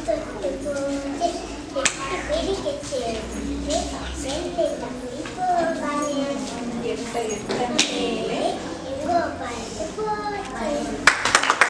രണ്ട് തൊട്ട് പോകെ കെട്ടി പിടിക്കച്ചേ വെള്ളി തപ്പി പോകാനേ എട്ട് എട്ട്